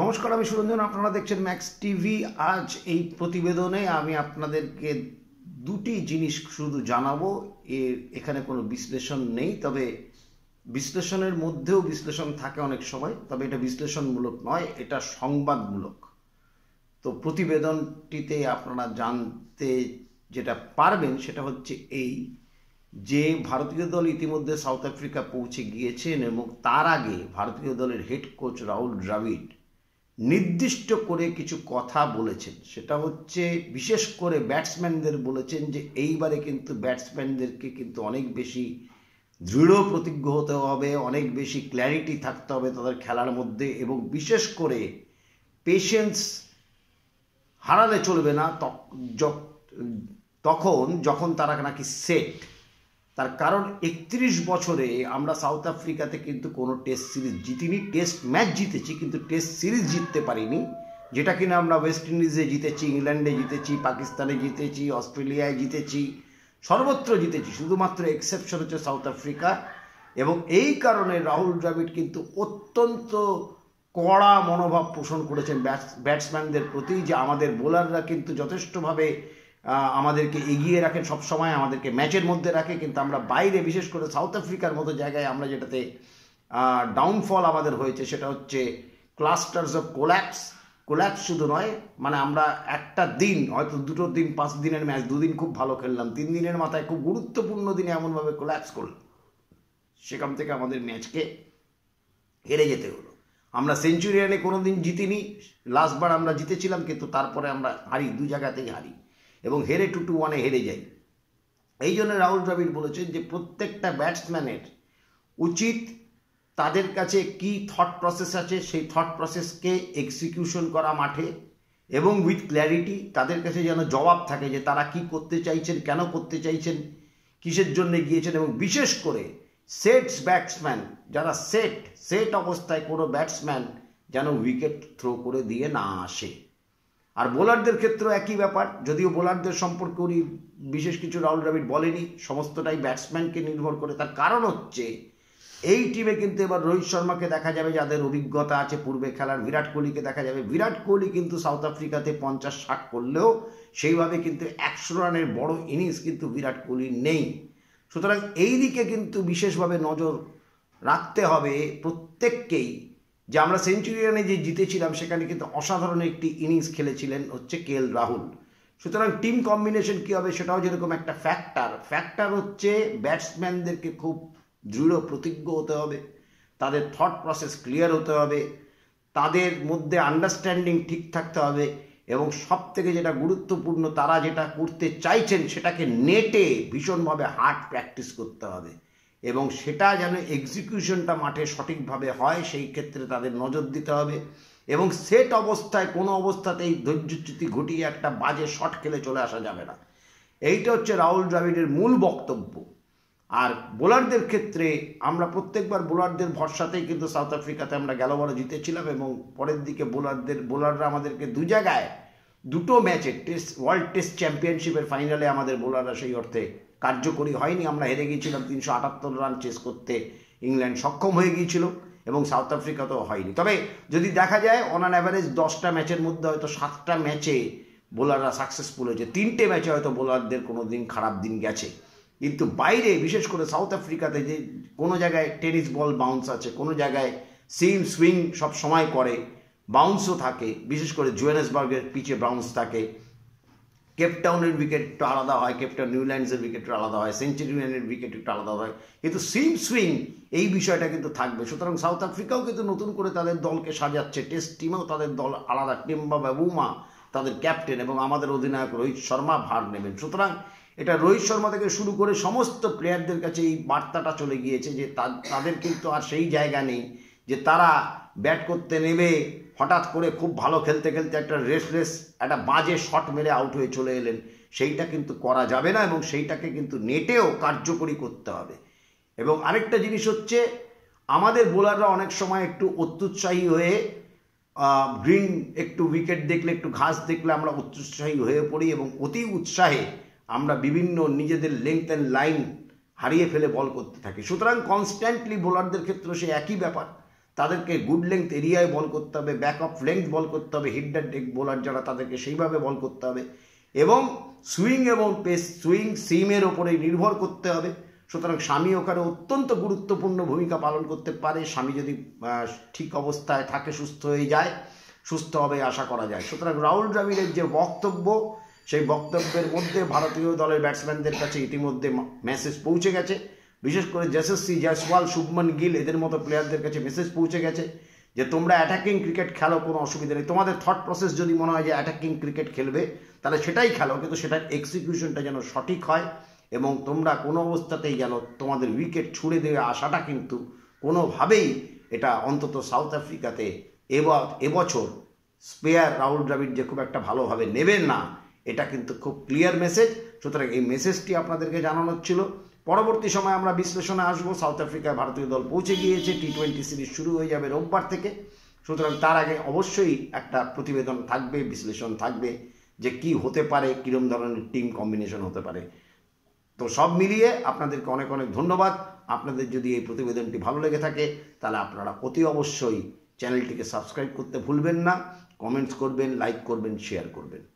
নমস্কার, আমি সুরঞ্জন, আপনারা দেখছেন ম্যাক্স টিভি আজ এই প্রতিবেদনে আমি আপনাদেরকে দুটি জিনিস শুধু জানাব এর এখানে কোনো বিশ্লেষণ নেই, তবে বিশ্লেষণের মধ্যেও বিশ্লেষণ থাকে অনেক সময়, তবে এটা বিশ্লেষণমূলক নয়, এটা সংবাদমূলক। তো প্রতিবেদনটিতে আপনারা জানতে যেটা পারবেন সেটা হচ্ছে এই যে ভারতীয় দল ইতিমধ্যে সাউথ আফ্রিকা পৌঁছে গিয়েছেন এবং তার আগে ভারতীয় দলের হেড কোচ রাহুল দ্রাবিড় নির্দিষ্ট করে কিছু কথা বলেছেন। সেটা হচ্ছে বিশেষ করে ব্যাটসম্যানদের বলেছেন যে এইবারে কিন্তু ব্যাটসম্যানদেরকে কিন্তু অনেক বেশি দৃঢ় প্রতিজ্ঞ হতে হবে, অনেক বেশি ক্ল্যারিটি থাকতে হবে তাদের খেলার মধ্যে এবং বিশেষ করে পেশেন্স হারালে চলবে না তখন যখন তারা নাকি সেট তার কারণ একত্রিশ বছরে আমরা সাউথ আফ্রিকাতে কিন্তু কোনো টেস্ট সিরিজ জিতিনি, টেস্ট ম্যাচ জিতেছি কিন্তু টেস্ট সিরিজ জিততে পারিনি। যেটা কিনা আমরা ওয়েস্ট ইন্ডিজে জিতেছি, ইংল্যান্ডে জিতেছি, পাকিস্তানে জিতেছি, অস্ট্রেলিয়ায় জিতেছি, সর্বত্র জিতেছি, শুধুমাত্র এক্সেপশন হচ্ছে সাউথ আফ্রিকা। এবং এই কারণে রাহুল দ্রাবিড় কিন্তু অত্যন্ত কড়া মনোভাব পোষণ করেছেন ব্যাটসম্যানদের প্রতি যে আমাদের বোলাররা কিন্তু যথেষ্টভাবে আমাদেরকে এগিয়ে রাখেন। সবসময় আমাদেরকে ম্যাচের মধ্যে রাখে, কিন্তু আমরা বাইরে, বিশেষ করে সাউথ আফ্রিকার মতো জায়গায় আমরা যেটাতে ডাউনফল আমাদের হয়েছে সেটা হচ্ছে ক্লাস্টার্স অফ কোল্যাপস কোল্যাপস শুধু নয় মানে আমরা একটা দিন, হয়তো দুটো দিন, পাঁচ দিনের ম্যাচ, দুদিন খুব ভালো খেললাম, তিন দিনের মাথায় খুব গুরুত্বপূর্ণ দিনে এমনভাবে কোল্যাপস করলাম সেখান থেকে আমাদের ম্যাচকে হেরে যেতে হলো। আমরা সেঞ্চুরিয়ানে কোনো দিন জিতিনি লাস্টবার আমরা জিতেছিলাম, কিন্তু তারপরে আমরা হারি, দু জায়গাতেই হারি। এবং হেরে টু টু ওয়ানে হেরে যাই এই জন্য রাহুল দ্রাবিড় বলেছেন যে প্রত্যেকটা ব্যাটসম্যানের উচিত তাদের কাছে কি থট প্রসেস আছে, সেই থট প্রসেসকে এক্সিকিউশন করা মাঠে এবং উইথ ক্ল্যারিটি তাদের কাছে যেন জবাব থাকে যে তারা কি করতে চাইছেন, কেন করতে চাইছেন, কিসের জন্য গিয়েছেন এবং বিশেষ করে সেটস ব্যাটসম্যান যারা সেট সেট অবস্থায় কোনো ব্যাটসম্যান যেন উইকেট থ্রো করে দিয়ে না আসে। আর বোলারদের ক্ষেত্রেও একই ব্যাপার। যদিও বোলারদের সম্পর্কে উনি বিশেষ কিছু রাহুল দ্রাবিড় বলেনি, সমস্তটাই ব্যাটসম্যানকে নির্ভর করে। তার কারণ হচ্ছে, এই টিমে কিন্তু এবার রোহিত শর্মাকে দেখা যাবে, যাদের অভিজ্ঞতা আছে পূর্বে খেলার। বিরাট কোহলিকে দেখা যাবে। বিরাট কোহলি কিন্তু সাউথ আফ্রিকাতে পঞ্চাশ ষাট করলেও সেইভাবে কিন্তু একশো রানের বড় ইনিংস কিন্তু বিরাট কোহলি নেই। সুতরাং এই দিকে কিন্তু বিশেষভাবে নজর রাখতে হবে প্রত্যেককেই। যে আমরা সেঞ্চুরিয়ানে যে জিতেছিলাম, সেখানে কিন্তু অসাধারণ একটি ইনিংস খেলেছিলেন হচ্ছে কে এল রাহুল সুতরাং টিম কম্বিনেশন কী হবে সেটাও যেরকম একটা ফ্যাক্টর ফ্যাক্টর হচ্ছে ব্যাটসম্যানদেরকে খুব দৃঢ় প্রতিজ্ঞ হতে হবে, তাদের থট প্রসেস ক্লিয়ার হতে হবে, তাদের মধ্যে আন্ডারস্ট্যান্ডিং ঠিক থাকতে হবে এবং সব থেকে যেটা গুরুত্বপূর্ণ তারা যেটা করতে চাইছেন সেটাকে নেটে ভীষণভাবে হার্ড প্র্যাকটিস করতে হবে। এবং সেটা যেন এক্সিকিউশনটা মাঠে সঠিকভাবে হয়, সেই ক্ষেত্রে তাদের নজর দিতে হবে। এবং সেট অবস্থায় কোনো অবস্থাতেই ধৈর্যচ্যুতি ঘটিয়ে একটা বাজে শট খেলে চলে আসা যাবে না। এইটা হচ্ছে রাহুল দ্রাবিড়ের মূল বক্তব্য। আর বোলারদের ক্ষেত্রে আমরা প্রত্যেকবার বোলারদের ভরসাতেই কিন্তু সাউথ আফ্রিকাতে আমরা গেলবারও জিতেছিলাম এবং পরের দিকে বোলারদের, বোলাররা আমাদেরকে দু জায়গায় দুটো ম্যাচে টেস্ট ওয়ার্ল্ড টেস্ট চ্যাম্পিয়নশিপের ফাইনালে আমাদের বোলাররা সেই অর্থে কার্যকরী হয়নি। আমরা হেরে গিয়েছিলাম তিনশো আটাত্তর রান চেস করতে ইংল্যান্ড সক্ষম হয়ে গিয়েছিল এবং সাউথ আফ্রিকাতেও হয়নি। তবে যদি দেখা যায় অন অ্যান অ্যাভারেজ দশটা ম্যাচের মধ্যে হয়তো সাতটা ম্যাচে বোলাররা সাকসেসফুল হয়েছে। তিনটে ম্যাচে হয়তো বোলারদের কোনো দিন খারাপ দিন গেছে। কিন্তু বাইরে, বিশেষ করে সাউথ আফ্রিকাতে যে কোনো জায়গায় টেনিস বল বাউন্স আছে, কোনো জায়গায় সিম সুইং সব সময় করে বাউন্সও থাকে। বিশেষ করে জোয়েনেসবার্গের পিচে বাউন্স থাকে। কেপটাউনের উইকেট একটু আলাদা হয় কেপটাউন নিউল্যান্ডসের উইকেট একটু আলাদা হয় সেঞ্চুরিয়ানের উইকেট একটু আলাদা হয়। কিন্তু সিম সুইং এই বিষয়টা কিন্তু থাকবে। সুতরাং সাউথ আফ্রিকাও কিন্তু নতুন করে তাদের দলকে সাজাচ্ছে। টেস্ট টিমেও তাদের দল আলাদা। টিম্বা বাবুমা তাদের ক্যাপ্টেন এবং আমাদের অধিনায়ক রোহিত শর্মা ভার নেবেন। সুতরাং এটা রোহিত শর্মা থেকে শুরু করে সমস্ত প্লেয়ারদের কাছে এই বার্তাটা চলে গিয়েছে যে তাদের কিন্তু আর সেই জায়গা নেই যে তারা ব্যাট করতে নেবে হঠাৎ করে খুব ভালো খেলতে খেলতে একটা রেসলেস একটা বাজে শট মেরে আউট হয়ে চলে এলেন। সেইটা কিন্তু করা যাবে না এবং সেইটাকে কিন্তু নেটেও কার্যকরী করতে হবে। এবং আরেকটা জিনিস হচ্ছে, আমাদের বোলাররা অনেক সময় একটু অত্যুৎসাহী হয়ে গ্রিন একটু উইকেট দেখলে, একটু ঘাস দেখলে আমরা অত্যুৎসাহী হয়ে পড়ি এবং অতি উৎসাহে আমরা বিভিন্ন নিজেদের লেংথ অ্যান্ড লাইন হারিয়ে ফেলে বল করতে থাকি। সুতরাং কনস্ট্যান্টলি বোলারদের ক্ষেত্রে সে একই ব্যাপার। তাদেরকে গুড লেংথ এরিয়ায় বল করতে হবে ব্যাক অফ লেংথ বল করতে হবে দ্য ডেক বোলার যারা তাদেরকে সেইভাবে বল করতে হবে এবং সুইং এবং পেস সুইং সিমের ওপরে নির্ভর করতে হবে। সুতরাং স্বামী ওখানে অত্যন্ত গুরুত্বপূর্ণ ভূমিকা পালন করতে পারে। স্বামী যদি ঠিক অবস্থায় থাকে, সুস্থ হয়ে যায়, সুস্থ হবে আশা করা যায়। সুতরাং রাহুল দ্রাবিড়ের যে বক্তব্য, সেই বক্তব্যের মধ্যে ভারতীয় দলের ব্যাটসম্যানদের কাছে ইতিমধ্যে মেসেজ পৌঁছে গেছে। বিশেষ করে যশস্বী জয়সওয়াল শুভমন গিল এদের মতো প্লেয়ারদের কাছে মেসেজ পৌঁছে গেছে যে তোমরা অ্যাটাকিং ক্রিকেট খেলো, কোনো অসুবিধা নেই। তোমাদের থট প্রসেস যদি মনে হয় যে অ্যাটাকিং ক্রিকেট খেলবে, তাহলে সেটাই খেলো, কিন্তু সেটার এক্সিকিউশনটা যেন সঠিক হয় এবং তোমরা কোনো অবস্থাতেই যেন তোমাদের উইকেট ছুড়ে দেওয়া আশাটা কিন্তু কোনোভাবেই এটা অন্তত সাউথ আফ্রিকাতে এবছর স্পেয়ার রাহুল দ্রাবিড় যে খুব একটা ভালোভাবে নেবেন না, এটা কিন্তু খুব ক্লিয়ার মেসেজ সুতরাং এই মেসেজটি আপনাদেরকে জানানোর ছিল। পরবর্তী সময় আমরা বিশ্লেষণে আসব। সাউথ আফ্রিকায় ভারতীয় দল পৌঁছে গিয়েছে। টি টোয়েন্টি সিরিজ শুরু হয়ে যাবে রোববার থেকে। সুতরাং তার আগে অবশ্যই একটা প্রতিবেদন থাকবে, বিশ্লেষণ থাকবে যে কি হতে পারে, কীরম ধরনের টিম কম্বিনেশন হতে পারে। তো সব মিলিয়ে আপনাদেরকে অনেক অনেক ধন্যবাদ। আপনাদের যদি এই প্রতিবেদনটি ভালো লেগে থাকে, তাহলে আপনারা অতি অবশ্যই চ্যানেলটিকে সাবস্ক্রাইব করতে ভুলবেন না। কমেন্টস করবেন লাইক করবেন শেয়ার করবেন।